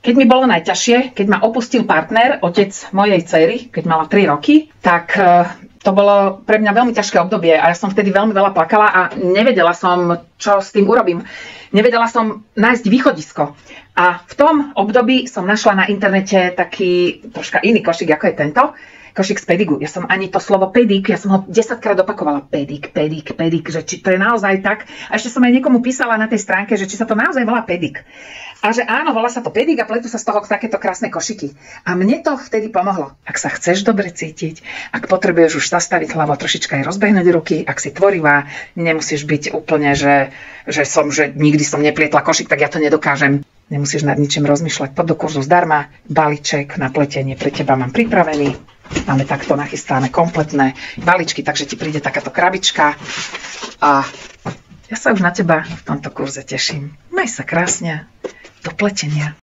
Keď mi bolo najťažšie, keď ma opustil partner, otec mojej cery, keď mala 3 roky, tak e, to bolo pre mňa veľmi ťažké obdobie a ja som vtedy veľmi veľa plakala a nevedela som, čo s tým urobím. Nevedela som nájsť východisko. A v tom období som našla na internete taký troška iný košík, ako je tento košík z pedigu. Ja som ani to slovo pedik, ja som ho 10 krát opakovala. Pedik, pedik, pedik, že či to je naozaj tak. A ešte som aj niekomu písala na tej stránke, že či sa to naozaj volá pedik. A že áno, volá sa to pedik a pletú sa z toho takéto krásne košiky. A mne to vtedy pomohlo. Ak sa chceš dobre cítiť, ak potrebuješ už zastaviť hlavu trošička aj rozbehnúť ruky, ak si tvorivá, nemusíš byť úplne, že, že som, že nikdy som neplietla košik, tak ja to nedokážem. Nemusíš nad ničím rozmýšľať. Pod kurzu zdarma, balíček na pletenie pre teba mám pripravený. Máme takto nachystané kompletné balíčky, takže ti príde takáto krabička. A ja sa už na teba v tomto kurze teším. Maj sa krásne do pletenia.